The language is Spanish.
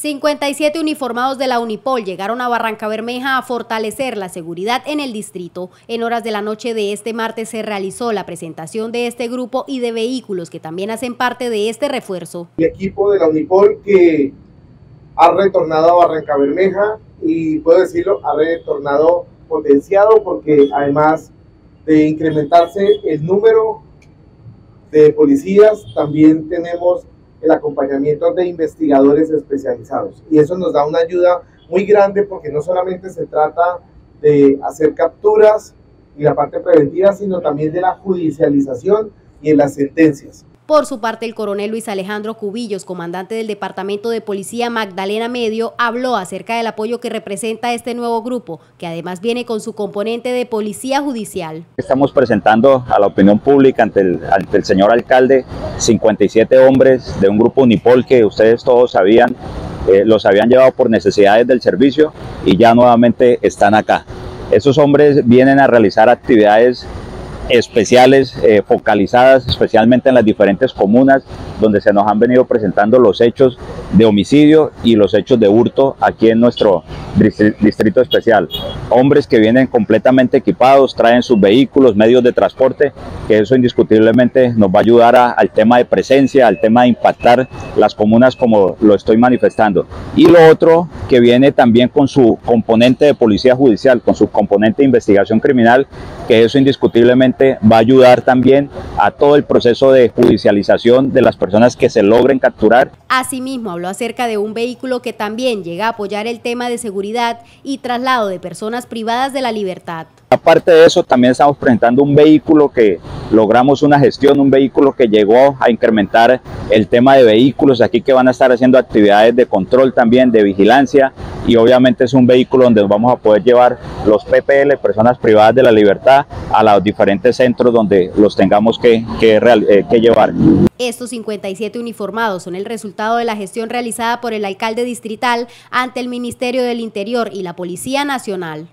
57 uniformados de la Unipol llegaron a Barranca Bermeja a fortalecer la seguridad en el distrito. En horas de la noche de este martes se realizó la presentación de este grupo y de vehículos que también hacen parte de este refuerzo. El equipo de la Unipol que ha retornado a Barranca Bermeja y puedo decirlo, ha retornado potenciado porque además de incrementarse el número de policías, también tenemos el acompañamiento de investigadores especializados. Y eso nos da una ayuda muy grande porque no solamente se trata de hacer capturas y la parte preventiva, sino también de la judicialización y en las sentencias. Por su parte, el coronel Luis Alejandro Cubillos, comandante del Departamento de Policía Magdalena Medio, habló acerca del apoyo que representa este nuevo grupo, que además viene con su componente de policía judicial. Estamos presentando a la opinión pública ante el, señor alcalde 57 hombres de un grupo Unipol que ustedes todos sabían, eh, los habían llevado por necesidades del servicio y ya nuevamente están acá. Esos hombres vienen a realizar actividades especiales, eh, focalizadas especialmente en las diferentes comunas donde se nos han venido presentando los hechos de homicidio y los hechos de hurto aquí en nuestro distrito especial. Hombres que vienen completamente equipados, traen sus vehículos, medios de transporte, que eso indiscutiblemente nos va a ayudar al tema de presencia, al tema de impactar las comunas como lo estoy manifestando. Y lo otro que viene también con su componente de policía judicial, con su componente de investigación criminal, que eso indiscutiblemente va a ayudar también a todo el proceso de judicialización de las personas que se logren capturar. Asimismo, habló acerca de un vehículo que también llega a apoyar el tema de seguridad y traslado de personas privadas de la libertad. Aparte de eso, también estamos presentando un vehículo que logramos una gestión, un vehículo que llegó a incrementar el tema de vehículos aquí que van a estar haciendo actividades de control también, de vigilancia y obviamente es un vehículo donde vamos a poder llevar los PPL, personas privadas de la libertad, a los diferentes centros donde los tengamos que, que, eh, que llevar. Estos 57 uniformados son el resultado de la gestión realizada por el alcalde distrital ante el Ministerio del Interior y la Policía Nacional.